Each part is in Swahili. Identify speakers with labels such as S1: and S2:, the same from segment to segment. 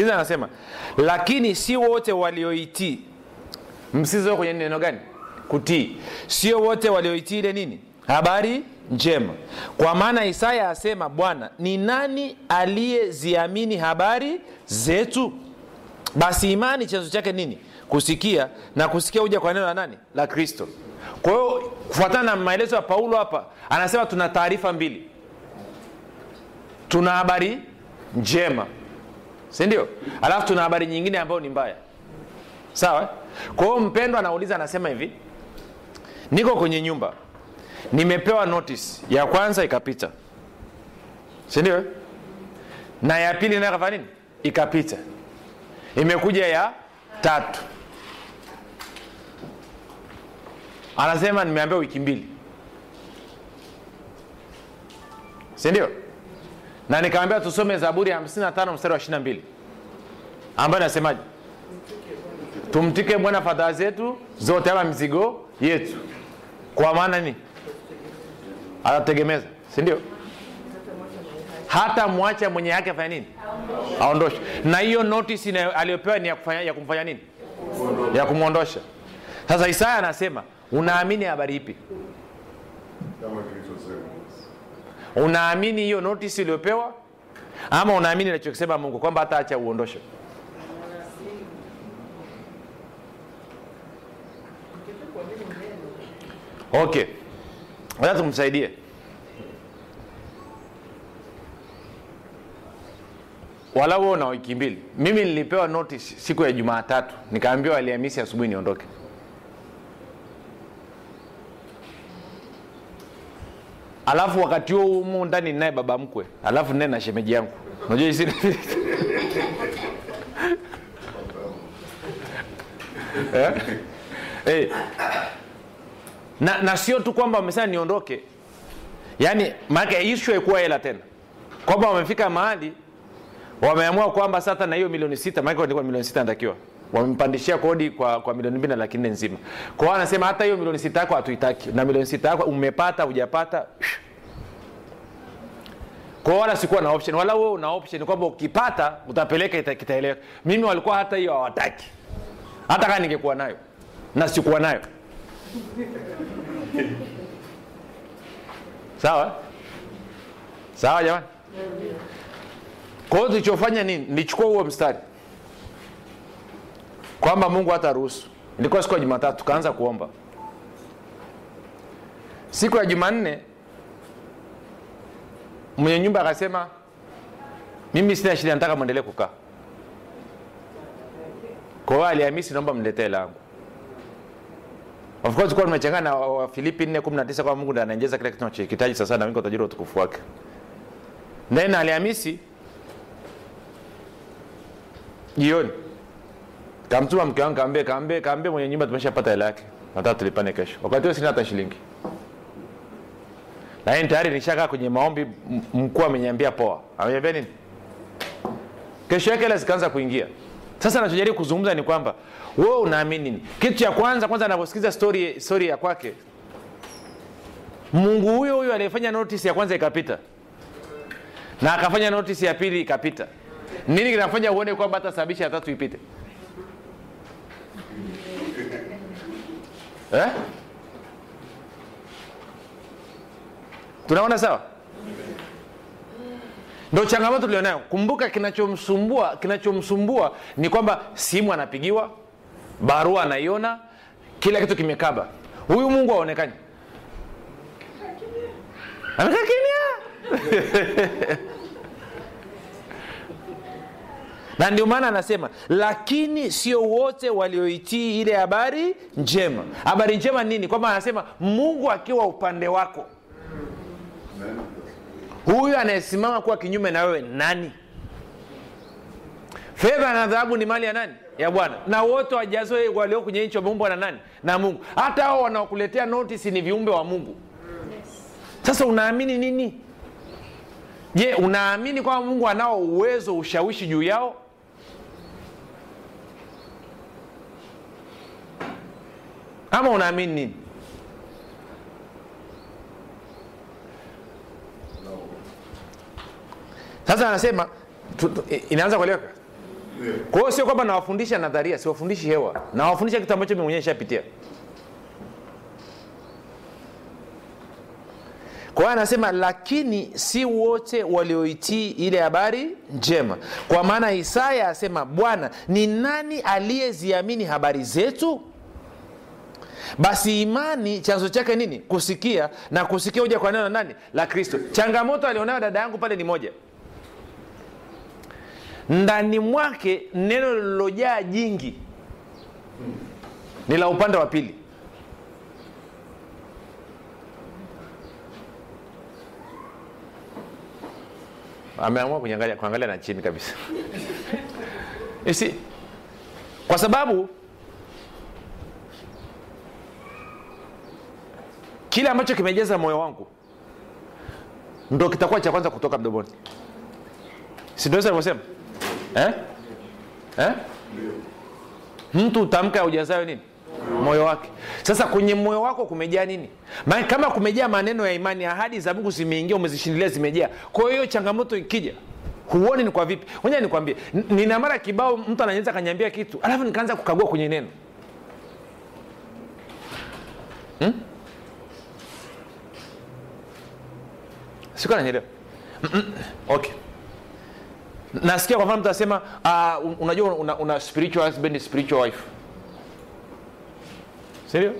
S1: kiza anasema lakini si wote walioitii. Msizo kwenye neno gani? Kutii. Sio wote walioitii ile nini? Habari njema. Kwa maana isaya asema bwana ni nani aliyeziamini habari zetu? Basi imani chanzo chake nini? Kusikia. Na kusikia huja kwa neno la nani? La kristo. Kwa hiyo kufuatana na maelezo ya paulo hapa anasema tuna taarifa mbili. Tuna habari njema sindio alafu tuna habari nyingine ambayo ni mbaya. Sawa? Kwa hiyo mpendwa anauliza anasema hivi niko kwenye nyumba nimepewa notice ya kwanza ikapita. Sindio na ya pili nayo kafanya nini? Ikapita. Imekuja ya tatu. Anasema nimeambiwa wiki mbili. Sindio na nikamwambia tusome zaburi ya 55 mstari wa 22 ambayo inasemaje tumtike bwana fadhaa zetu zote ama mizigo yetu. Kwa maana ni atategemeza sindio hata mwacha mwenye yake afanya nini? Aondoshe. Na hiyo notice aliyopewa ni ya, kufanya, ya kumfanya nini? Ya kumwondosha. Sasa isaya anasema unaamini habari ipi
S2: kama kilichosema
S1: unaamini hiyo notice iliyopewa ama unaamini anachokisema mungu kwamba hata acha uondoshe? Okay. Tumsaidie. Walau huo na wiki mbili. Mimi nilipewa notice siku ya jumaatatu nikaambiwa alhamisi asubuhi niondoke alafu wakati huo humu ndani naye baba mkwe. Alafu naye na shemeji yangu. Unajua hisi eh? hey. na, na sio tu kwamba wamesema niondoke. Yaani maanake ishu haikuwa hela tena. Kwamba wamefika mahali wameamua kwamba sasa na hiyo milioni sita maanake milioni sita natakiwa wamempandishia kodi kwa, kwa milioni mbili na laki nne nzima. Kwa hiyo anasema hata hiyo milioni sita yako hatuitaki. Na milioni sita yako umepata hujapata kwa hiyo wala sikuwa na option wala wewe una option kwamba ukipata utapeleka ita- kitaeleweka. Mimi walikuwa hata hiyo hawataki. Hata kama ningekuwa nayo. Na sikuwa nayo. Sawa? Sawa jamani? Kwa hiyo tulichofanya nini? Nilichukua huo mstari. Kwamba mungu hata ruhusu ilikuwa siku ya jumatatu tukaanza kuomba. Siku ya jumanne mwenye nyumba akasema mimi sina shida nataka mwendelee kukaa. Kwa hiyo alhamisi naomba mletee langu of course kuwa tumechangana na wafilipi 419 kwa mungu ndiye anaingiza kile kitu tunachokihitaji sasa na wingi wa utajiri utukufu wake. Then alhamisi jioni. Kamtuma mke wangu kaambie kaambie kaambie mwenye nyumba tumeshapata hela yake. Nataka tulipane kesho. Wakati huo sina hata shilingi lakini tayari nishakaa kwenye maombi mkuu ameniambia poa. Ameniambia nini? Kesho yake hela zikaanza kuingia. Sasa nachojaribu kuzungumza ni kwamba wewe unaamini nini? Kitu cha kwanza kwanza anaposikiza story, story ya kwake mungu huyo huyo aliyefanya notice ya kwanza ikapita. Na akafanya notice ya pili ikapita. Nini kinafanya uone kwamba hata sababisha ya tatu ipite? Eh? Tunaona sawa? Ndo changamoto tulionayo. Kumbuka kinachomsumbua kinachomsumbua ni kwamba simu anapigiwa barua anaiona kila kitu kimekaba. Huyu mungu aonekani amekaa kimya. Na ndio maana anasema lakini sio wote walioitii ile habari njema. Habari njema nini? Kwamba anasema mungu akiwa upande wako huyu anayesimama kuwa kinyume na wewe nani? Fedha na dhahabu ni mali ya nani? Ya bwana. Na wote wajazwe walio kwenye nchi wameumbwa na nani? Na mungu. Hata hao wanaokuletea notisi ni viumbe wa mungu. Sasa unaamini nini? Je unaamini kwamba mungu anao uwezo ushawishi juu yao? Ama unaamini nini sasa anasema inaanza kueleweka? Kwa hiyo sio kwamba nawafundisha nadharia siwafundishi hewa. Nawafundisha kitu ambacho mimi mwenyewe nishapitia. Kwa hiyo anasema lakini si wote walioitii ile habari njema. Kwa maana isaya asema bwana ni nani aliyeziamini habari zetu? Basi imani chanzo chake nini? Kusikia. Na kusikia huja kwa neno nani? La kristo. Changamoto alionayo dada yangu pale ni moja ndani mwake neno lilojaa jingi ni la upande wa pili. Ameamua kuangalia, na chini kabisa. Isi, kwa sababu kile ambacho kimejeza moyo wangu ndo kitakuwa cha kwanza kutoka mdomoni. Sindosa alivyosema eh? eh? mtu utamka ujazayo nini? Moyo wake. Sasa kwenye moyo wako kumejaa nini? Maana kama kumejaa maneno ya imani ahadi za mungu zimeingia umezishindilia zimejaa. Kwa hiyo changamoto ikija huoni ni kwa vipi? Moja nikwambie. Nina mara kibao mtu anaweza akanyambia kitu alafu nikaanza kukagua kwenye neno. Hmm? sikuwa nanyelewa okay nasikia kwa mfano mtu asema uh, unajua una, una spiritual husband spiritual wife. Sindio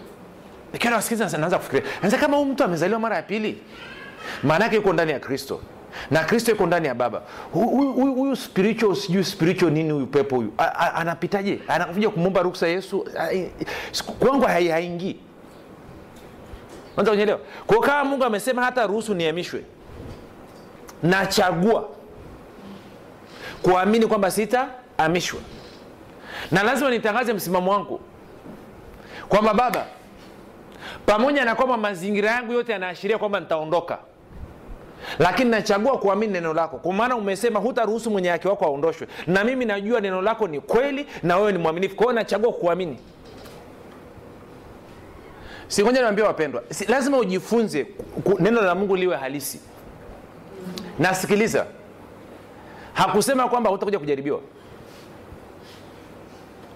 S1: nikiwa nawasikiliza naanza kufikiria anza kama huyu mtu amezaliwa mara ya pili. Maana yake yuko ndani ya kristo. Na kristo yuko ndani ya baba. Huyu spiritual sijui spiritual nini huyu pepo huyu. Anapitaje? Anakuja kumwomba ruksa yesu. Kwangu hai- haingii. Anza kunyelewa kwao kama mungu amesema hata ruhusu niamishwe nachagua kuamini kwamba sitahamishwa. Na lazima nitangaze msimamo wangu kwamba baba pamoja na kwamba mazingira yangu yote yanaashiria kwamba nitaondoka lakini nachagua kuamini neno lako. Kwa maana umesema hutaruhusu mwenye haki wako aondoshwe na mimi najua neno lako ni kweli na wewe ni mwaminifu. Kwa hiyo nachagua kuamini. Singoja niwambia wapendwa si, lazima ujifunze neno la mungu liwe halisi. Nasikiliza hakusema kwamba hutakuja kujaribiwa.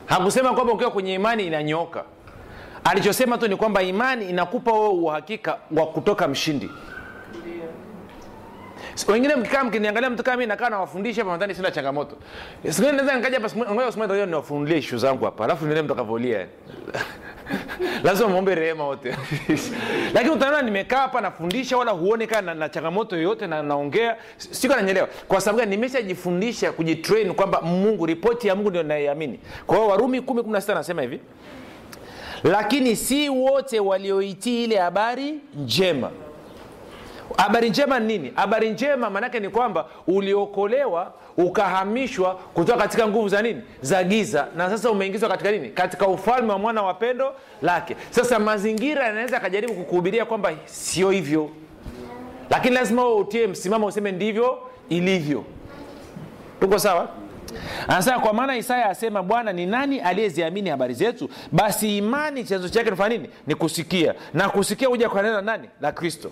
S1: Hakusema kwamba ukiwa kwenye imani inanyooka. Alichosema tu ni kwamba imani inakupa wewe uhakika wa kutoka mshindi. Wengine mkikaa mkiniangalia mtu kama mimi nakaa nawafundisha hapa nadhani sina changamoto. Siku naweza nikaja hapa ngoja ishu zangu hapa alafu niende mtakavolia lazima mwombe rehema wote. Lakini utaona nimekaa hapa nafundisha wala huone kaa na, na changamoto yoyote na naongea. Siko nanyelewa. Kwa sababu gani? Nimeshajifundisha kujitrain kwamba mungu ripoti ya mungu ndio naiamini kwa hiyo warumi 16 anasema hivi. Lakini si wote walioitii ile habari njema habari njema ni nini? Habari njema maanake ni kwamba uliokolewa ukahamishwa kutoka katika nguvu za nini? Za giza. Na sasa umeingizwa katika nini? Katika ufalme wa mwana wa pendo lake. Sasa mazingira yanaweza akajaribu kukuhubiria kwamba sio hivyo. Lakini lazima wewe utie msimamo useme ndivyo ilivyo. Tuko sawa? Anasema kwa maana isaya asema bwana ni nani aliyeziamini habari zetu? Basi imani chanzo chake nifanya nini? Ni kusikia. Na kusikia huja kwa neno nani? La kristo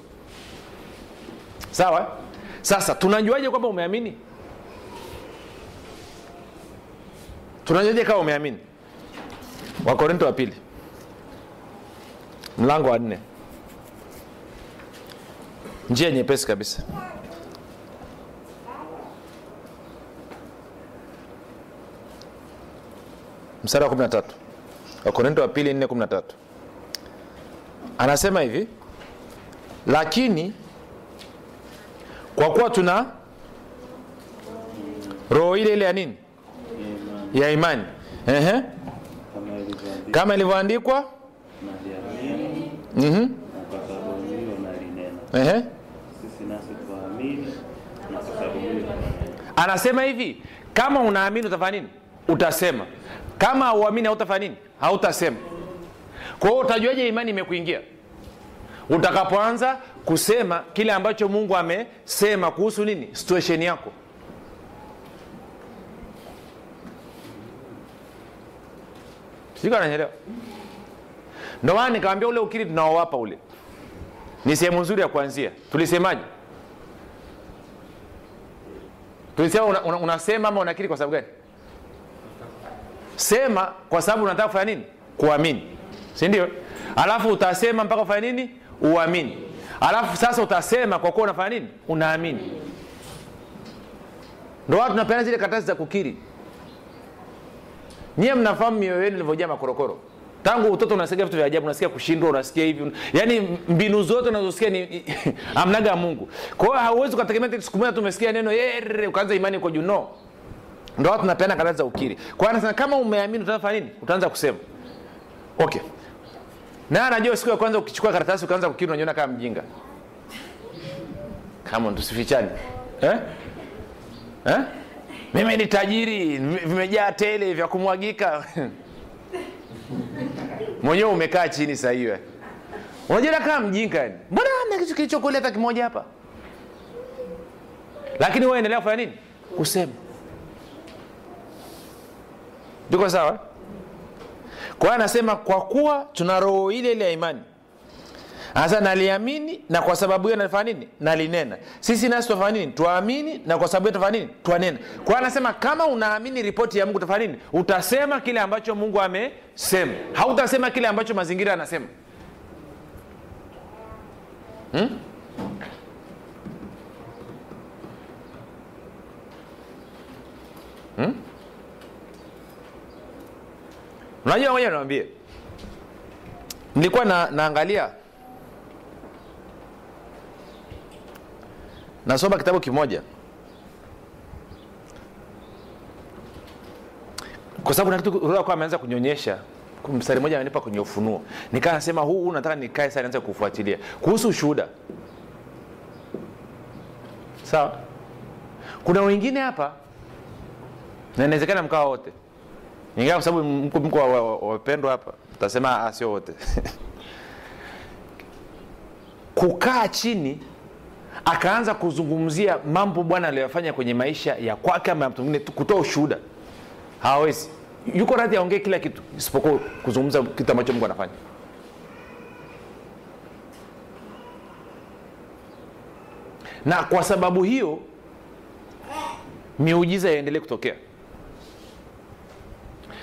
S1: sawa sasa tunajuaje kwamba umeamini? Tunajuaje kama umeamini? Wakorinto wa pili. Mlango wa nne. Njia nyepesi kabisa. Msara wa 13 wakorinto wa pili 4 13 anasema hivi lakini kwa kuwa tuna roho ile ile ya nini? Ya imani. Ehe.
S3: kama ilivyoandikwa?
S1: Mhm. Ehe. anasema hivi kama unaamini utafanya nini? Utasema. Kama hauamini hautafanya nini? Hautasema. Kwa hiyo utajuaje imani imekuingia? Utakapoanza kusema kile ambacho mungu amesema kuhusu nini? Situation yako. Sika nanyelewa ndo maana nikawambia ule ukiri tunaowapa ule. Ni sehemu nzuri ya kuanzia. Tulisemaje? Tulisema una, una, unasema ama unakiri kwa sababu gani? Sema kwa sababu unataka kufanya nini? Kuamini. Si ndio? Alafu utasema mpaka ufanya nini? Uamini alafu sasa utasema kwa kuwa unafanya nini? Unaamini. Ndo watu tunapeana zile karatasi za kukiri. Nyie mnafahamu mioyo yenu ilivyojaa makorokoro. Tangu utoto unasikia vitu vya ajabu unasikia kushindwa unasikia hivi. Yaani mbinu zote unazosikia ni amnaga mungu. Kwa hiyo hauwezi ukategemea siku moja tu umesikia neno yere ukaanza imani kwa juu. No. Ndo watu tunapeana karatasi za ukiri kwa anasema kama umeamini utaanza nini? Utaanza kusema. Okay naye anajua siku ya kwanza ukichukua karatasi ukaanza kukiri unajiona kama mjinga. Kama tusifichani eh? Eh? mimi ni tajiri vimejaa tele vya kumwagika. Mwenyewe umekaa chini sahiwe unajiona kama mjinga mbona amna kitu kilichokuleta kimoja hapa? Lakini wewe endelea kufanya nini? Kusema. Tuko sawa kwa hiyo anasema kwa kuwa tuna roho ile ile ya imani. Hasa naliamini na kwa sababu hiyo nafanya nini? Nalinena. Sisi nasi tunafanya nini? Twaamini na kwa sababu hiyo tufanya nini? Twanena. Kwa hiyo anasema kama unaamini ripoti ya mungu utafanya nini? Utasema kile ambacho mungu amesema. Hautasema kile ambacho mazingira anasema hmm? Hmm? Unajua moja niwambie nilikuwa na, naangalia. Nasoma kitabu kimoja. Kwa sababu na kitu kwa ameanza kunyonyesha mstari moja amenipa kwenye ufunuo. Nikaa nasema huu huu nataka nikae sasa nianze kufuatilia. Kuhusu ushuhuda. Sawa? Kuna wengine hapa na inawezekana mkawa wote ingawa kwa sababu mko mko wapendwa hapa tasema sio wote. Kukaa chini akaanza kuzungumzia mambo bwana aliyofanya kwenye maisha ya kwake ama mtu mwingine kutoa ushuhuda. Hawawezi yuko radhi aongee kila kitu isipokuwa kuzungumza kitu ambacho mungu anafanya. Na kwa sababu hiyo miujiza yaendelee kutokea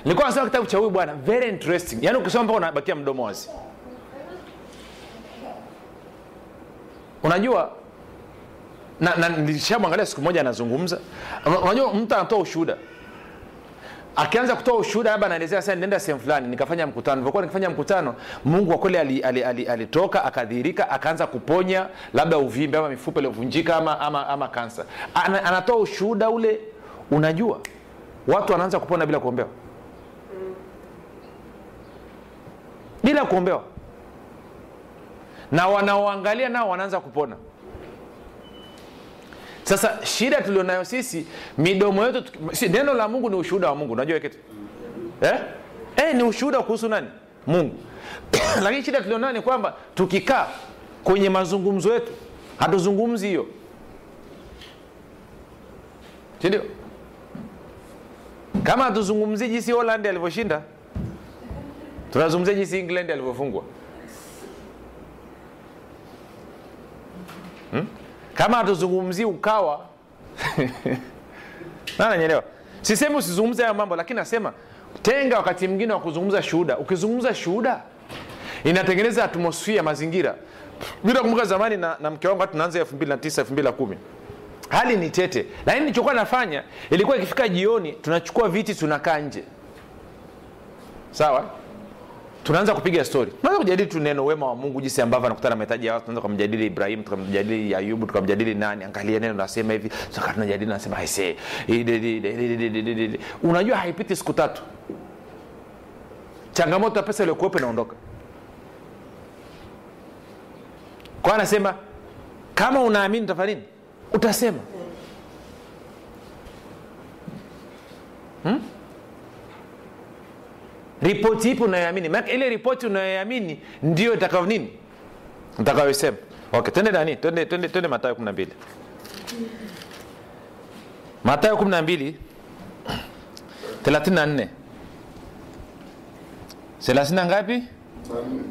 S1: nilikuwa nasoma kitabu cha huyu bwana very interesting. Yaani ukisoma mpaka unabakia mdomo wazi unajua na, na nilishamwangalia siku moja anazungumza. Unajua mtu anatoa ushuhuda. Akianza kutoa ushuhuda labda anaelezea sasa nenda sehemu fulani nikafanya mkutano. Nilipokuwa nikifanya mkutano mungu kwa kweli alitoka ali, ali, ali, ali akadhihirika akaanza kuponya labda uvimbe ama mifupa iliyovunjika ama, ama, ama kansa Ana, anatoa ushuhuda ule. Unajua watu wanaanza kupona bila kuombewa bila kuombewa. Na wanaoangalia nao wanaanza kupona. Sasa shida tulionayo sisi midomo yetu si, neno la mungu ni ushuhuda wa mungu unajua kitu? Eh? Eh, ni ushuhuda kuhusu nani? Mungu. Lakini shida tulionayo ni kwamba tukikaa kwenye mazungumzo yetu hatuzungumzi hiyo. Sindio kama hatuzungumzii jinsi holland alivyoshinda tunazungumzia jinsi england alivyofungwa. Hmm? kama hatuzungumzii ukawa. Nananyelewa sisemi usizungumze hayo mambo lakini nasema tenga wakati mwingine wa kuzungumza shuhuda. Ukizungumza shuhuda inatengeneza atmosfia mazingira. Mi nakumbuka zamani na, na mke wangu tunaanza elfu mbili na tisa elfu mbili na kumi. Hali ni tete. Lakini nilichokuwa nafanya ilikuwa ikifika jioni tunachukua viti tunakaa nje. Sawa tunaanza kupiga stori tunaanza kujadili tu neno wema wa mungu jinsi ambavyo anakutana na mahitaji ya watu? Tunaanza kumjadili ibrahim tukamjadili ayubu tukamjadili nani? Angalia neno nasema hivi. Saka tunajadili nasema aise unajua haipiti siku tatu. Changamoto ya pesa iliyokuwepo inaondoka. Kwa anasema kama unaamini utafanya nini? Utasema. Hmm? Ripoti ipi unayoamini. Maana ile ripoti unayoamini ndio itakayo nini? Utakayosema okay twende nani? Twende twende twende matayo 12 matayo 12 34 thelathini ngapi?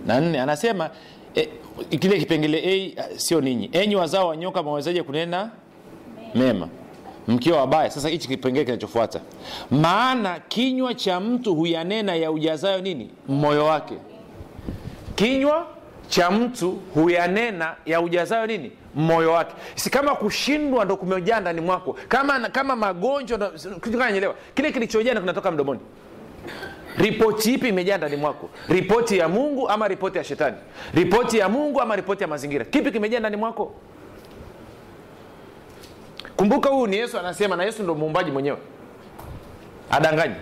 S1: Na nne. Anasema e, kile kipengele a sio ninyi. Enyi wazao wanyoka mwawezaje kunena mema mkiwa wabaya sasa hichi kipengele kinachofuata. Maana kinywa cha mtu huyanena ya ujazayo nini? Moyo wake. Kinywa cha mtu huyanena ya ujazayo nini? Moyo wake. Si kama kushindwa ndo kumejaa ndani mwako. Kama kama magonjwa nyelewa kile kilichojaa kinatoka mdomoni. Ripoti ipi imejaa ndani mwako? Ripoti ya mungu ama ripoti ya shetani? Ripoti ya mungu ama ripoti ya mazingira? Kipi kimejaa ndani mwako kumbuka huyu ni yesu anasema na yesu ndo muumbaji mwenyewe. Adanganyi.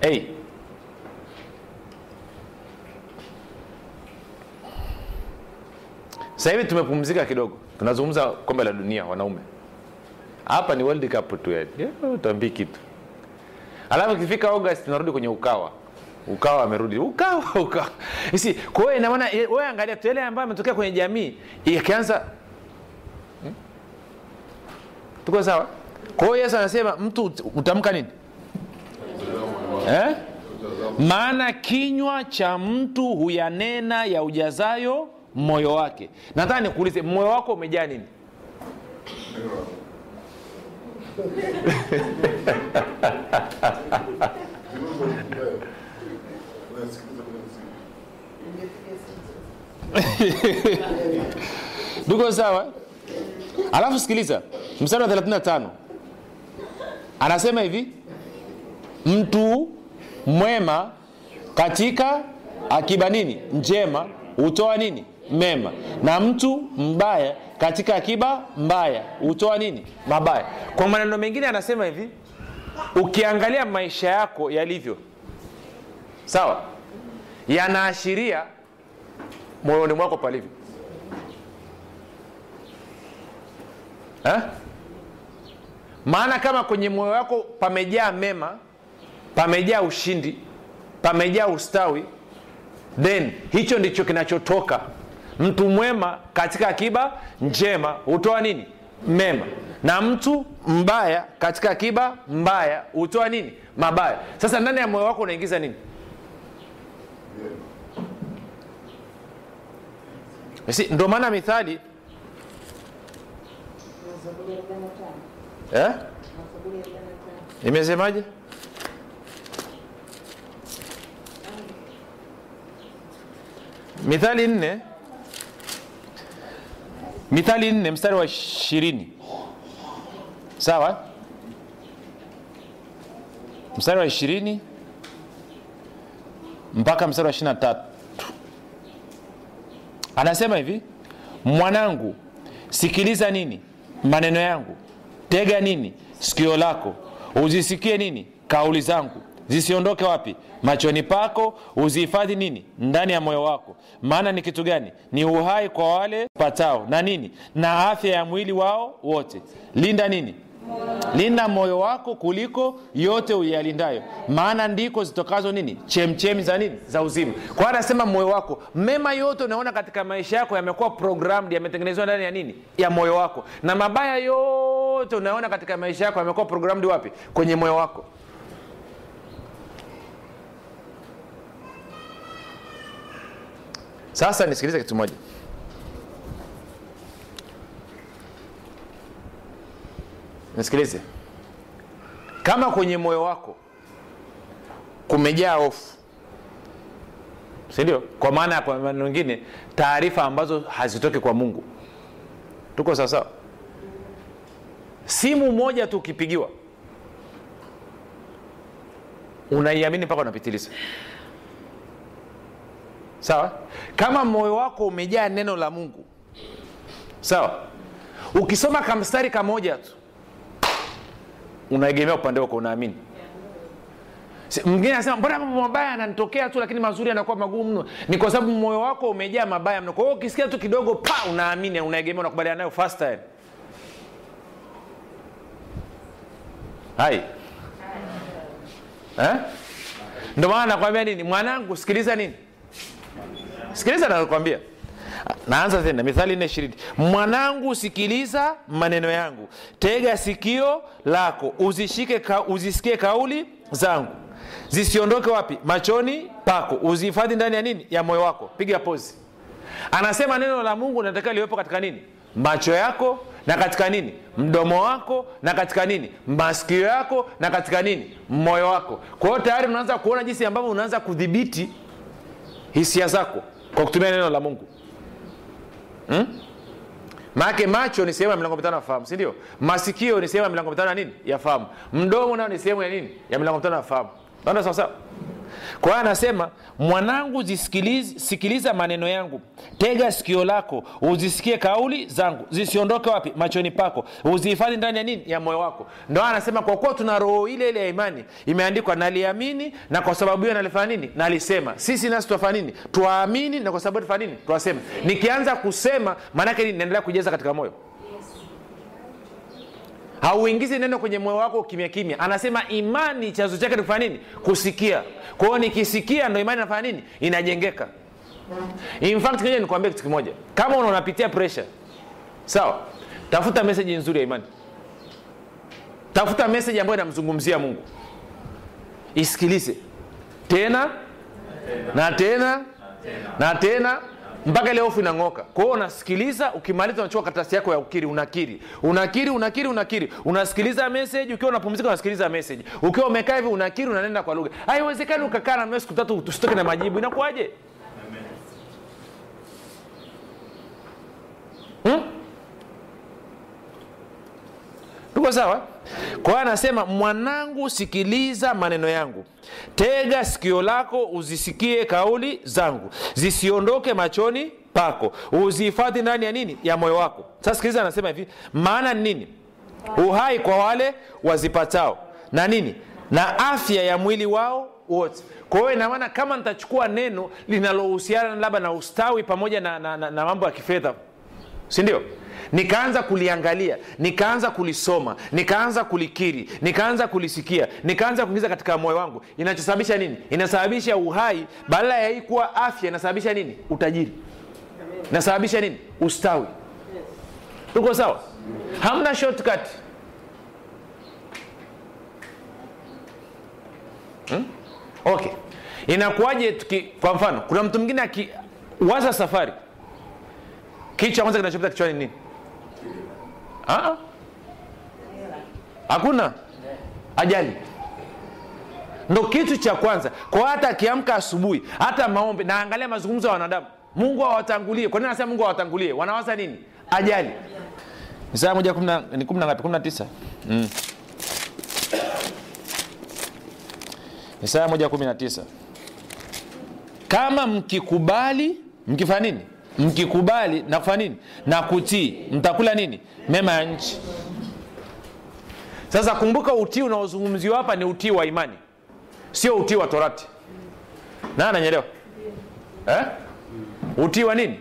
S1: Hey. sasa hivi tumepumzika kidogo. Tunazungumza kombe la dunia wanaume. Hapa ni world cup tu utaambii kitu alafu ikifika august tunarudi kwenye ukawa. Ukawa amerudi. Ukawa ukawa. Si kwa hiyo inamaana wewe angalia tu ambayo ametokea kwenye jamii. Ikianza? Tuko sawa? Kwa hiyo yesu anasema mtu utamka nini? Eh? maana kinywa cha mtu huyanena ya ujazayo moyo wake. Nataka nikuulize moyo wako umejaa nini? Tuko sawa alafu sikiliza mstari wa 35 anasema hivi mtu mwema katika akiba nini? Njema hutoa nini? Mema. Na mtu mbaya katika akiba mbaya hutoa nini? Mabaya. Kwa maneno mengine anasema hivi ukiangalia maisha yako yalivyo. Sawa? Yanaashiria moyoni mwako palivyo eh? maana kama kwenye moyo wako pamejaa mema pamejaa ushindi pamejaa ustawi then hicho ndicho kinachotoka. Mtu mwema katika akiba njema hutoa nini? Mema. Na mtu mbaya katika akiba mbaya hutoa nini? Mabaya. Sasa ndani ya moyo wako unaingiza nini? Ndio maana mithali eh? imesemaje? Mithali nne. Mithali nne mstari wa ishirini. Sawa? Mstari wa ishirini mpaka mstari wa ishiri na tatu. Anasema hivi mwanangu sikiliza nini maneno yangu. Tega nini? Sikio lako. Uzisikie nini? Kauli zangu. Zisiondoke wapi? Machoni pako. Uzihifadhi nini? Ndani ya moyo wako. Maana ni kitu gani? Ni uhai kwa wale patao na nini? Na afya ya mwili wao wote. Linda nini linda moyo wako kuliko yote uyalindayo. Maana ndiko zitokazo nini? Chemchemi za nini? Za uzima. Kwa anasema moyo wako. Mema yote unaona katika maisha yako yamekuwa programmed yametengenezwa ndani ya nini? Ya moyo wako. Na mabaya yote unaona katika maisha yako yamekuwa programmed wapi? Kwenye moyo wako. Sasa nisikilize kitu moja nisikilize. Kama kwenye moyo wako kumejaa hofu sindio kwa maana ya kwa maneno taarifa ambazo hazitoki kwa mungu. Tuko sawasawa simu moja tu ukipigiwa unaiamini mpaka unapitiliza. Sawa? Kama moyo wako umejaa neno la mungu sawa? Ukisoma kamstari kamoja tu unaegemea upande wako unaamini. Mwingine anasema mbona mambo mabaya yananitokea tu lakini mazuri yanakuwa magumu mno? Ni kwa sababu moyo wako umejaa mabaya mno. Kwa hiyo ukisikia tu kidogo pa unaamini unaegemea unakubaliana nayo fast time hai. Eh? ndio maana nakwambia nini? Mwanangu sikiliza nini? Sikiliza nakwambia naanza tena mithali nne ishirini. Mwanangu sikiliza maneno yangu. Tega sikio lako uzishike ka, uzisikie kauli zangu. Zisiondoke wapi? Machoni pako. Uzihifadhi ndani ya nini? Ya moyo wako. Piga pozi. Anasema neno la mungu linatakiwa liwepo katika nini? Macho yako na katika nini? Mdomo wako na katika nini? Masikio yako na katika nini? Moyo wako. Kwa hiyo tayari unaanza kuona jinsi ambavyo unaanza kudhibiti hisia zako kwa kutumia neno la mungu hmm? maake macho ni sehemu ya milango mitano ya fahamu si ndio? Masikio ni sehemu ya milango mitano ya nini? Ya fahamu. Mdomo nao ni sehemu ya nini? Ya milango mitano ya fahamu naona sawasawa kwa hiyo anasema mwanangu sikiliza maneno yangu. Tega sikio lako uzisikie kauli zangu. Zisiondoke wapi? Machoni pako. Uzihifadhi ndani ya nini? Ya moyo wako. Ndo anasema kwa kuwa tuna roho ile ile ya imani imeandikwa naliamini na kwa sababu hiyo nalifanya nini? Nalisema. Sisi nasi tuafanya nini? Twaamini na kwa sababu tufanya nini? Twasema. Nikianza kusema maanake nini? Naendelea kujeza katika moyo hauingizi neno kwenye moyo wako kimya kimya. Anasema imani chanzo chake ni kufanya nini? Kusikia. Kwa hiyo nikisikia ndo imani inafanya nini? Inajengeka. In fact kija nikwambia kitu kimoja. Kama una- unapitia pressure sawa? Tafuta meseji nzuri ya imani. Tafuta meseji ambayo inamzungumzia mungu. Isikilize. Tena na tena? Na tena? Na tena mpaka ile hofu inang'oka. Kwa hiyo unasikiliza ukimaliza unachukua karatasi yako ya ukiri unakiri. Unakiri unakiri unakiri. Unasikiliza message ukiwa unapumzika unasikiliza message. Ukiwa umekaa hivi unakiri unanenda kwa lugha. Haiwezekani ukakaa na mimi siku tatu tusitoke na majibu. Inakuwaje? Hmm? Tuko sawa? Kwa hiyo anasema mwanangu sikiliza maneno yangu. Tega sikio lako uzisikie kauli zangu. Zisiondoke machoni pako. Uzihifadhi ndani ya nini? Ya moyo wako. Sasa sikiliza anasema hivi maana ni nini? Uhai kwa wale wazipatao. Na nini? Na afya ya mwili wao wote. Kwa hiyo inamaana kama nitachukua neno linalohusiana labda na ustawi pamoja na, na, na, na mambo ya kifedha. Si ndio nikaanza kuliangalia nikaanza kulisoma nikaanza kulikiri nikaanza kulisikia nikaanza kuingiza katika moyo wangu. Inachosababisha nini? Inasababisha uhai badala ya hii kuwa afya inasababisha nini? Utajiri. Inasababisha nini? Ustawi. Tuko sawa? Hamna shortcut. Hmm? okay. Inakuwaje tuki kwa mfano kuna mtu mwingine akiwaza safari. Kitu kwanza kinachopita kichwani nini Ah? hakuna. Ajali. Ndo kitu cha kwanza. Kwa hata akiamka asubuhi hata maombi naangalia mazungumzo ya wanadamu. Mungu awatangulie. Kwa nini anasema mungu awatangulie? Wanawaza nini? Ajali. Isaya moja ni kumi na ngapi? Kumi na tisa? Mm. Isaya moja kumi na tisa. Kama mkikubali mkifanya nini mkikubali na kufanya nini? Na kutii mtakula nini? Mema ya nchi. Sasa kumbuka utii unaozungumziwa hapa ni utii wa imani. Sio utii wa torati. Na ananyelewa eh? utii wa nini?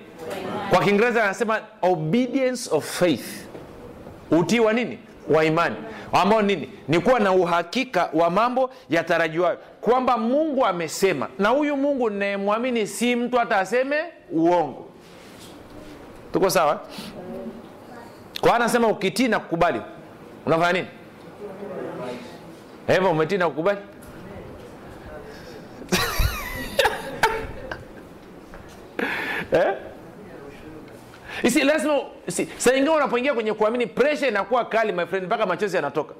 S1: Kwa kiingereza anasema obedience of faith. Utii wa nini? Wa imani. Ambao nini? Ni kuwa na uhakika wa mambo yatarajiwayo. Kwamba mungu amesema. Na huyu mungu nayemwamini si mtu hata aseme uongo tuko sawa? Kwa anasema ukitii na kukubali. Unafanya nini? Hivyo umetii na kukubali? Eh? Isi, lazima saa ingine unapoingia kwenye kuamini presha inakuwa kali my friend mpaka machozi yanatoka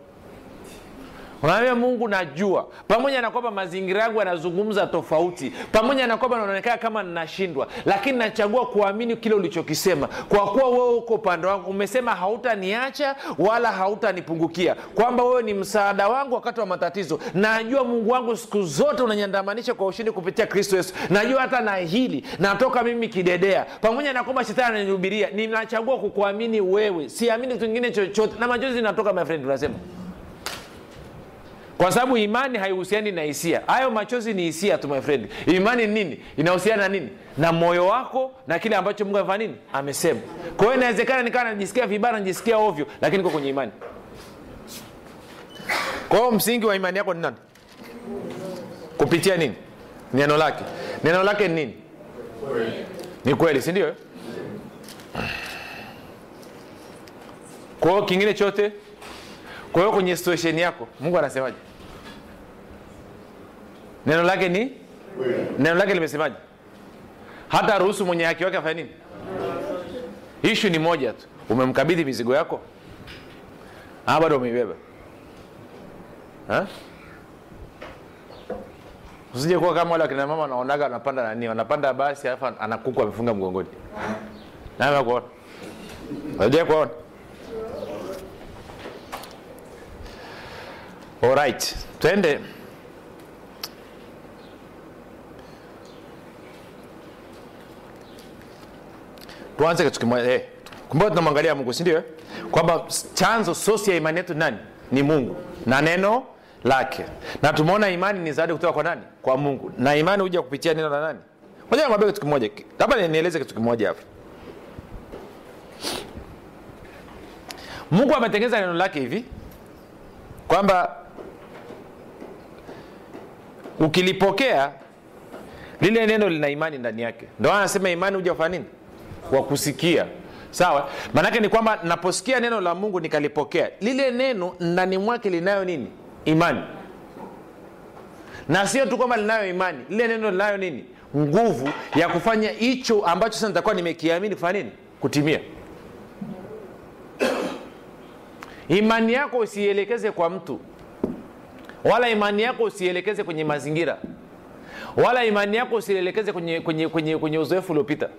S1: unaambia mungu najua. Pamoja na kwamba mazingira yangu yanazungumza tofauti pamoja na kwamba naonekana kama ninashindwa lakini nachagua kuamini kile ulichokisema. Kwa kuwa wewe uko upande wangu umesema hautaniacha wala hautanipungukia. Kwamba wewe ni msaada wangu wakati wa matatizo. Najua mungu wangu siku zote unanyandamanisha kwa ushindi kupitia kristo yesu. Najua hata na hili natoka mimi kidedea. Pamoja na kwamba shetani ananihubiria ninachagua kukuamini wewe. Siamini kitu kingine chochote. Na machozi natoka my friend unasema kwa sababu imani haihusiani na hisia. Hayo machozi ni hisia tu my friend. Imani ni nini? Inahusiana na nini? Na moyo wako na kile ambacho mungu amefanya nini? Amesema. Kwa hiyo inawezekana nikawa najisikia vibaya najisikia ovyo lakini niko kwenye imani. Kwa hiyo msingi wa imani yako ni nani? Kupitia nini? Neno lake. Neno lake ni nini? Ni kweli si ndio? Kwa kingine chote kwa hiyo kwenye situation yako mungu anasemaje? Neno lake ni? Neno lake limesemaje? Hata ruhusu mwenye haki wake afanye nini? Ishu ni moja tu. Umemkabidhi mizigo yako? Ama bado umeibeba. Usije kuwa kama wale akina mama wanaonaga wanapanda nani wanapanda basi alafu anakuku amefunga mgongoni. Nami kuona unajua kuona alright twende. Tuanze kitu kimoja eh, kumbuka tunamwangalia mungu si ndio? Kwamba chanzo sosi ya imani yetu nani? Ni mungu na neno lake. Na tumeona imani ni zawadi kutoka kwa nani? Kwa mungu. Na imani huja kupitia neno la nani? Moja nikwambia kitu kimoja. Labda nieleze kitu kimoja hapa. Mungu ametengeneza neno lake hivi kwamba ukilipokea lile neno lina imani ndani yake. Ndo anasema imani huja kufanya nini? Kwa kusikia. Sawa? Maanake ni kwamba naposikia neno la mungu nikalipokea lile neno ndani mwake linayo nini? Imani. Na sio tu kwamba linayo imani lile neno linayo nini? Nguvu ya kufanya hicho ambacho sasa nitakuwa nimekiamini kufanya nini? Kutimia. Imani yako usielekeze kwa mtu wala imani yako usielekeze kwenye mazingira. Wala imani yako usielekeze kwenye, kwenye, kwenye, kwenye uzoefu uliopita.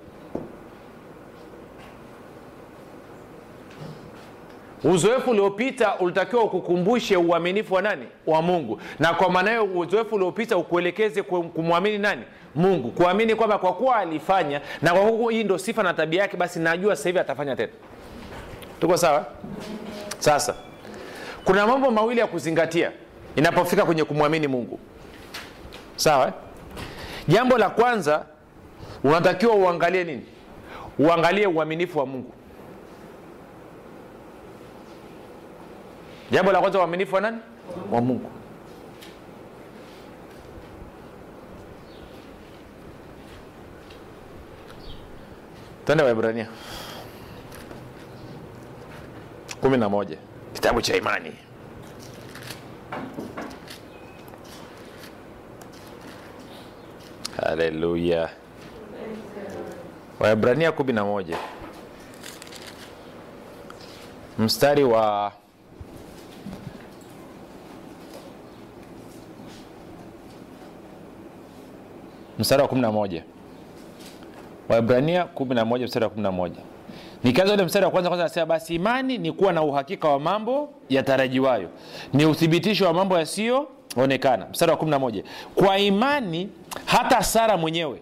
S1: Uzoefu uliopita ulitakiwa ukukumbushe uaminifu wa nani? Wa mungu. Na kwa maana hiyo uzoefu uliopita ukuelekeze kumwamini nani? Mungu. Kuamini kwamba kwa kuwa alifanya na kwa kuwa hii ndo sifa na tabia yake basi najua sasa hivi atafanya tena. Tuko sawa? Sasa kuna mambo mawili ya kuzingatia inapofika kwenye kumwamini mungu. Sawa? Jambo la kwanza unatakiwa uangalie nini? Uangalie uaminifu wa mungu. Jambo la kwanza uaminifu wa nani? Wa mungu. Twende waibrania kumi na moja. Kitabu cha imani haleluya Waebrania kumi na moja. Mstari wa mstari wa 11 na 11 mstari wa 11 nikaanza ule mstari wa kwanza kwanza nasema basi imani ni kuwa na uhakika wa mambo yatarajiwayo ni uthibitisho wa mambo yasiyoonekana. Mstari wa 11 kwa imani hata sara mwenyewe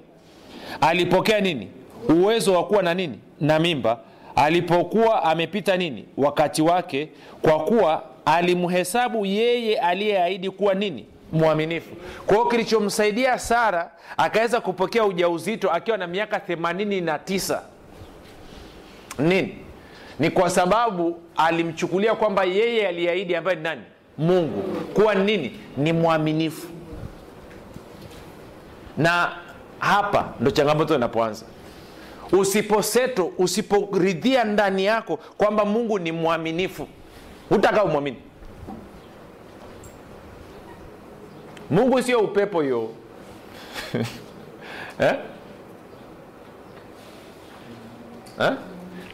S1: alipokea nini? Uwezo wa kuwa na nini? Na mimba. Alipokuwa amepita nini? Wakati wake kwa kuwa alimhesabu yeye aliyeahidi kuwa nini? Mwaminifu. Kwa hiyo kilichomsaidia sara akaweza kupokea ujauzito akiwa na miaka 89 nini? Ni kwa sababu alimchukulia kwamba yeye aliahidi ambaye ni nani? Mungu. Kuwa nini? Ni mwaminifu. Na hapa ndo changamoto inapoanza. Usiposeto usiporidhia ndani yako kwamba mungu ni mwaminifu. Hutakaa umwamini. Mungu sio upepo hiyo eh? Eh?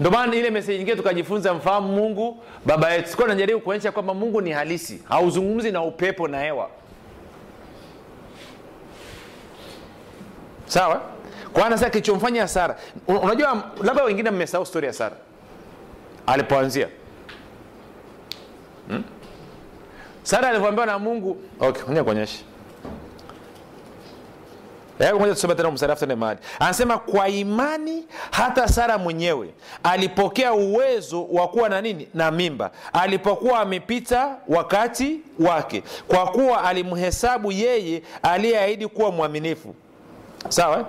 S1: Ndio maana ile meseji nyingine tukajifunza mfahamu mungu baba yetu. Sikuwa najaribu kuonyesha kwamba mungu ni halisi. Hauzungumzi na upepo na hewa. Sawa? Kwana sasa kilichomfanya sara unajua labda wengine mmesahau stori ya sara. Alipoanzia. Hmm? sara alivyoambiwa na mungu okay kuonyesha ngoja tena mstari anasema kwa imani hata sara mwenyewe alipokea uwezo wa kuwa na nini? Na mimba. Alipokuwa amepita wakati wake. Kwa kuwa alimhesabu yeye aliyeahidi kuwa mwaminifu. Sawa?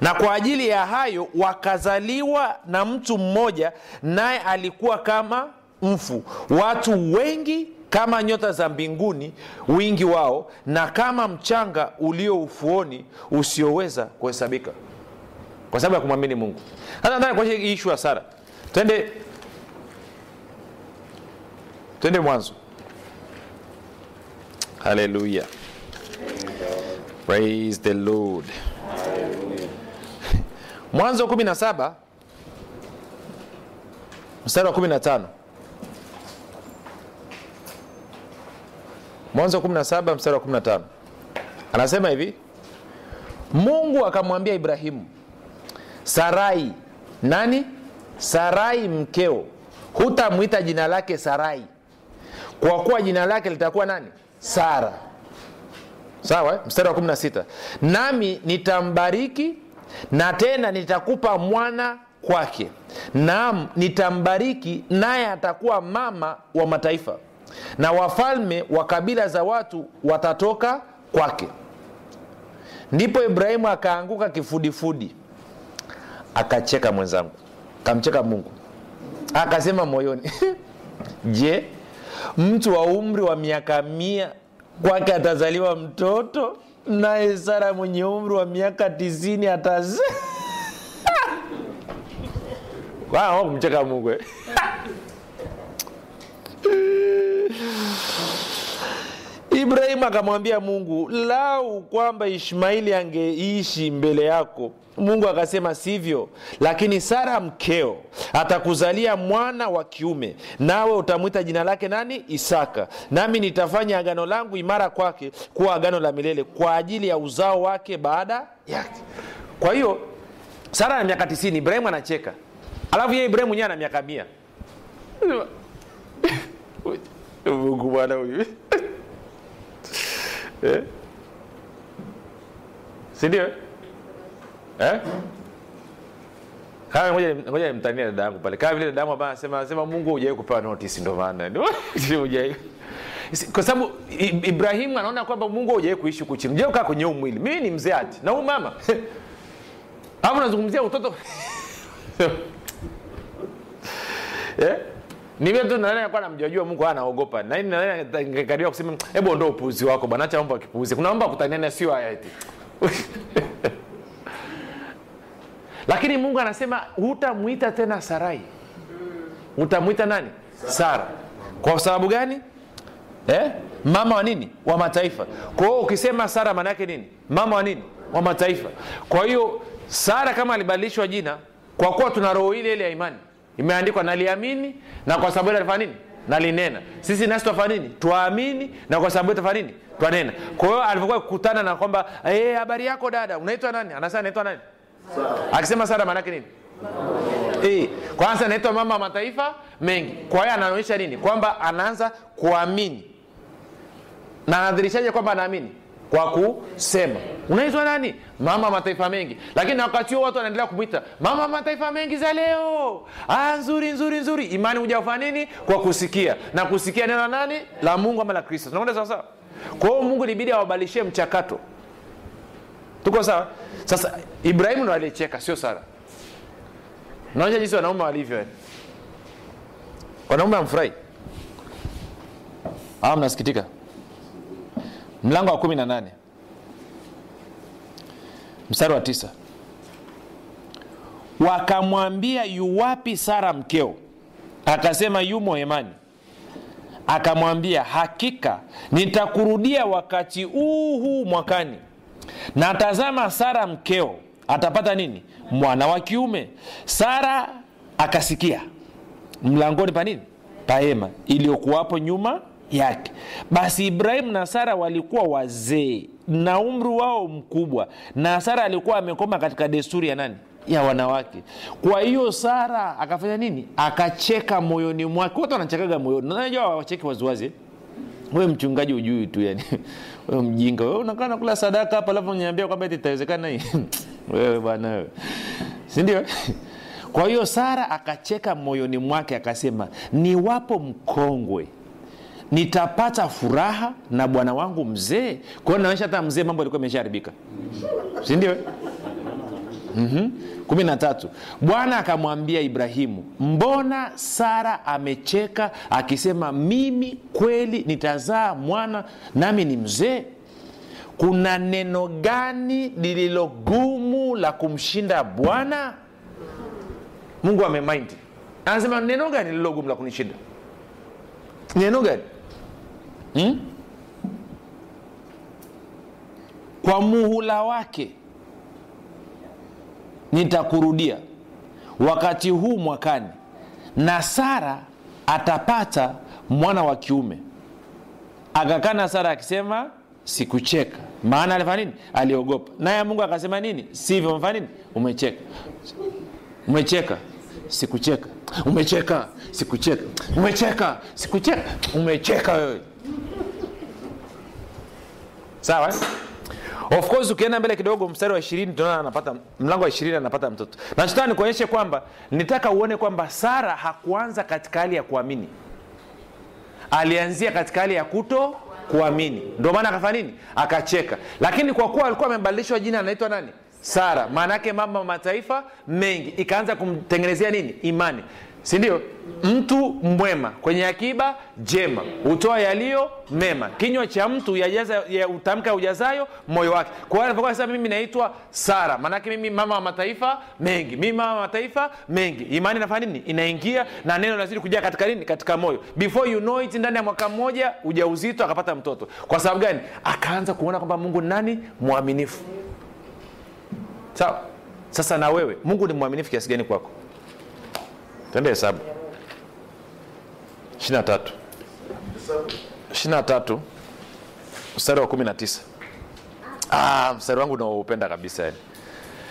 S1: Na kwa ajili ya hayo wakazaliwa na mtu mmoja naye alikuwa kama mfu. Watu wengi kama nyota za mbinguni wingi wao na kama mchanga ulio ufuoni usioweza kuhesabika. Kwa sababu ya kumwamini mungu. Sasa ishu ya sara. Twende twende mwanzo. Haleluya praise the lord. Mwanzo 17 mstari wa 15 mwanzo 17 mstari wa 15 anasema hivi mungu akamwambia ibrahimu sarai nani? Sarai mkeo. Hutamwita jina lake sarai. Kwa kuwa jina lake litakuwa nani? Sara. Sawa eh? mstari wa 16 nami nitambariki na tena nitakupa mwana kwake. Naam nitambariki naye atakuwa mama wa mataifa na wafalme wa kabila za watu watatoka kwake. Ndipo ibrahimu akaanguka kifudifudi. Akacheka mwenzangu. Kamcheka mungu. Akasema moyoni je mtu wa umri wa miaka mia kwake atazaliwa mtoto? Naye sara mwenye umri wa miaka tisini ataz kumcheka mungu ibrahimu akamwambia mungu lau kwamba ishmaili angeishi mbele yako. Mungu akasema sivyo lakini sara mkeo atakuzalia mwana wa kiume nawe utamwita jina lake nani? Isaka. Nami nitafanya agano langu imara kwake kuwa agano la milele kwa ajili ya uzao wake baada yake. Kwa hiyo sara ana miaka tisini ibrahimu anacheka. Alafu yeye ibrahimu mwenyewe ana miaka mia mungu bwana huyu. Eh? sindio eh? kama ngoja ngoja nimtania dada yangu pale. Kama vile dada yangu ambaye anasema anasema mungu hujawahi kupewa notice ndio maana. Hujawai kwa sababu ibrahim anaona kwamba mungu hujawahi kuishi huku chini. Je ukaa kwenye mwili? Mimi ni mzee ati. Na huyu mama. Hapo nazungumzia utoto. Eh? Ni vile tu nani alikuwa namjuajua mungu anaogopa na hii nadhani ingekadiwa kusema hebu ondoa upuuzi wako bwana acha mambo akipuuzi. kuna mambo ya sio haya eti. Lakini mungu anasema hutamwita tena sarai. Utamwita nani? Sara. Kwa sababu gani? Eh? mama wa nini? Wa mataifa. Kwa hiyo ukisema sara maana yake nini? Mama wa nini? Wa mataifa. Kwa hiyo sara kama alibadilishwa jina kwa kuwa tuna roho ile ile ya imani imeandikwa naliamini na kwa sababu ile alifanya nini? Nalinena. Sisi nasi twafanya nini? Twaamini na kwa sababu twafanya nini? Twanena. Kwa hiyo alivyokuwa kukutana na kwamba "Eh, habari yako dada unaitwa nani? Anasema anaitwa nani? Akisema sara maanake nini? Eh, kwanza anaitwa mama wa mataifa mengi. Kwa hiyo anaonyesha nini? Kwamba anaanza kuamini. Na anadhirishaje kwamba anaamini kwa kusema. Unaitwa nani? Mama mataifa mengi. Lakini na wakati huo watu wanaendelea kumwita mama mataifa mengi za leo. Ah, nzuri nzuri nzuri. Imani huja kufanya nini? Kwa kusikia. Na kusikia neno la nani? La mungu ama la kristo. Tunakwenda sawasawa kwa hiyo mungu ilibidi awabadilishie mchakato. Tuko sawa? Sasa ibrahimu ndo aliyecheka sio sara. Naonyesha jinsi wanaume walivyo wanaume amfurahi a mnasikitika mlango wa kumi na nane. Mstari wa tisa. Wakamwambia yuwapi sara mkeo? Akasema yumo hemani. Akamwambia hakika nitakurudia wakati huu huu mwakani. Na tazama sara mkeo. Atapata nini? Mwana wa kiume. Sara akasikia. Mlangoni pa nini? Pahema iliyokuwapo nyuma yake. Basi ibrahimu na sara walikuwa wazee na umri wao mkubwa na sara alikuwa amekoma katika desturi ya nani? Ya wanawake. Kwa hiyo sara akafanya nini? Akacheka moyoni mwake. Wote wanachekaga moyoni. Najua wacheki waziwazi. We mchungaji ujui tu yani. We mjinga. We unakaa nakula sadaka hapa alafu niambia kwamba itawezekana hii? Wewe bwana wewe. Sindio kwa hiyo sara akacheka moyoni mwake akasema niwapo mkongwe nitapata furaha na bwana wangu mzee. Kwa hiyo naonyesha hata mzee mambo alikuwa si sindio mm-hmm. kumi na tatu. Bwana akamwambia ibrahimu mbona sara amecheka akisema mimi kweli nitazaa mwana nami ni mzee kuna neno gani lililogumu la kumshinda bwana? Mungu amemaindi anasema neno gani lililogumu la kunishinda? Neno gani hmm? kwa muhula wake nitakurudia. Wakati huu mwakani na sara atapata mwana wa kiume. Akakana sara akisema sikucheka. Maana alifanya nini? Aliogopa. Naye mungu akasema nini? Sivyo umefanya nini? Umecheka. Umecheka? Sikucheka. Umecheka? Sikucheka. Umecheka? Sikucheka? Umecheka wewe sawa eh? of course ukienda mbele kidogo mstari wa ishirini tunaona anapata mlango wa ishirini anapata mtoto. Nachotaka nikuonyeshe kwamba nitaka uone kwamba sara hakuanza katika hali ya kuamini. Alianzia katika hali ya kuto kuamini. Ndio maana akafanya nini? Akacheka. Lakini kwa kuwa alikuwa amebadilishwa jina anaitwa nani? Sara. Maana yake mama mataifa mengi. Ikaanza kumtengenezea nini? Imani si ndio mtu mwema. Kwenye akiba jema. Hutoa yaliyo mema. Kinywa cha mtu yajaza ya utamka ujazayo moyo wake. Kwa hiyo anapokuwa sasa mimi naitwa sara maanake mimi mama wa mataifa mengi. Mimi mama wa mataifa mengi. Imani inafanya nini? Inaingia na neno nazidi kujaa katika nini? Katika moyo. Before you know it ndani ya mwaka mmoja ujauzito akapata mtoto. Kwa sababu gani? Akaanza kuona kwamba mungu ni nani? Mwaminifu. Sawa? Sasa na wewe mungu ni mwaminifu kiasi gani kwako tende hesabu. 23 23 mstari wa 19 ah, mstari wangu unaoupenda kabisa yani.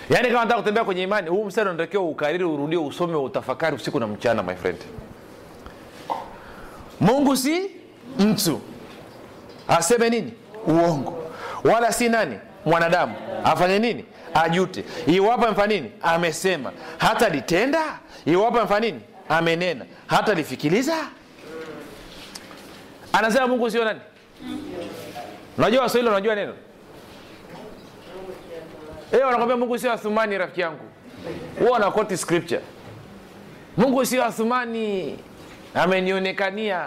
S1: Yaani kama nataka kutembea kwenye imani huu mstari unatakiwa ukariri urudie usome utafakari usiku na mchana my friend. Mungu si mtu. Aseme nini? Uongo. Wala si nani? Mwanadamu. Afanye nini? Ajute. Iwapo amefanya nini? Amesema. Hata litenda iwapo amefanya nini? Amenena. Hata lifikiliza anasema mungu sio nani? Unajua waswahili unajua neno? E, wanakwambia mungu sio athumani rafiki yangu. Huwa wanakoti scripture. Mungu sio athumani. Amenionekania.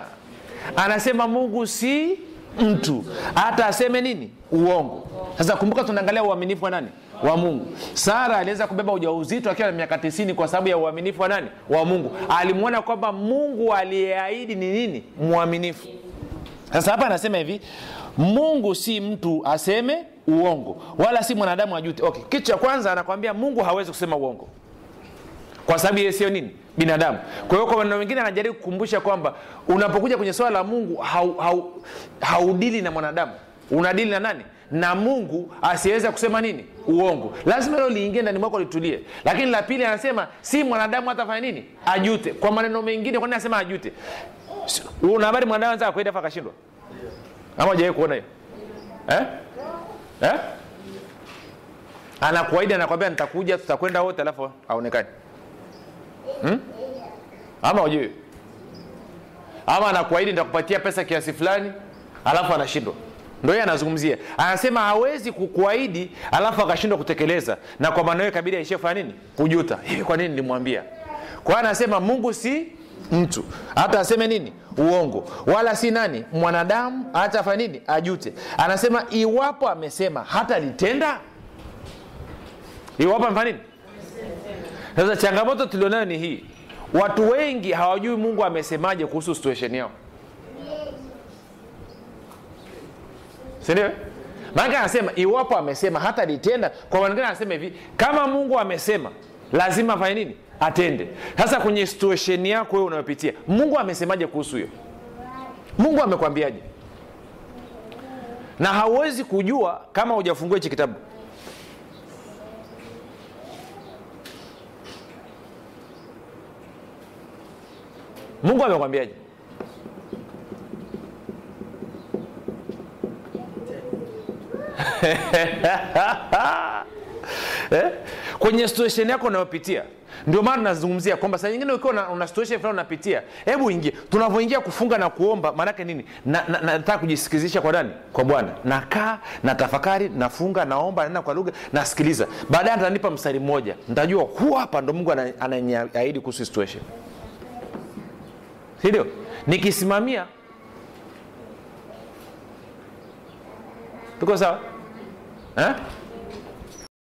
S1: Anasema mungu si mtu. Hata aseme nini? Uongo. Sasa kumbuka tunaangalia uaminifu wa nani wa mungu. Sara aliweza kubeba ujauzito akiwa na miaka tisini kwa sababu ya uaminifu wa nani? Wa mungu. Alimwona kwamba mungu aliyeahidi ni nini? Mwaminifu. Sasa hapa anasema hivi mungu si mtu aseme uongo wala si mwanadamu ajute. Okay kitu cha kwanza anakwambia mungu hawezi kusema uongo. Kwa sababu yeye sio nini? Binadamu. Kwa hiyo kwa maneno mengine anajaribu kukumbusha kwamba unapokuja kwenye swala la mungu haudili hau, hau na mwanadamu. Unadili na nani na mungu asiweze kusema nini? Uongo. Lazima hilo liingie ndani mwako litulie. Lakini la pili anasema si mwanadamu atafanya nini? Ajute. Kwa maneno mengine kwani anasema ajute? Una habari mwanadamu anaweza kuenda afa akashindwa? Ama ujawai kuona hiyo? Eh? eh? anakuahidi anakwambia nitakuja tutakwenda wote alafu aonekani hmm? ama ujui ama anakuahidi nitakupatia pesa kiasi fulani alafu anashindwa ndo yeye anazungumzia. Anasema hawezi kukuahidi alafu akashindwa kutekeleza. Na kwa maana hiyo kabidi aishie kufanya nini? Kujuta. Hivi kwa nini nilimwambia? Kwa hiyo anasema mungu si mtu. Hata aseme nini? Uongo. Wala si nani? Mwanadamu. Hata afanya nini? Ajute. Anasema iwapo amesema hata litenda iwapo amefanya nini? Sasa changamoto tulionayo ni hii. Watu wengi hawajui mungu amesemaje kuhusu situation yao sindio maanake anasema iwapo amesema hata litenda kwa manengine anasema hivi kama mungu amesema lazima afanye nini? Atende. Sasa kwenye situation yako wewe unayopitia mungu amesemaje kuhusu hiyo? Mungu amekwambiaje na hauwezi kujua kama hujafungua hichi kitabu. Mungu amekwambiaje eh? kwenye situation yako unayopitia ndio maana nazungumzia kwamba saa nyingine ukiwa una, una situation fulani unapitia hebu ingie tunavyoingia kufunga na kuomba maanake nini? Nataka na, na, kujisikilizisha kwa nani? Kwa bwana. Nakaa na tafakari nafunga naomba naenda kwa lugha nasikiliza. Baadaye atanipa mstari mmoja. Nitajua huu hapa ndo mungu ananiahidi kuhusu situation. Sindio nikisimamia. Tuko sawa eh?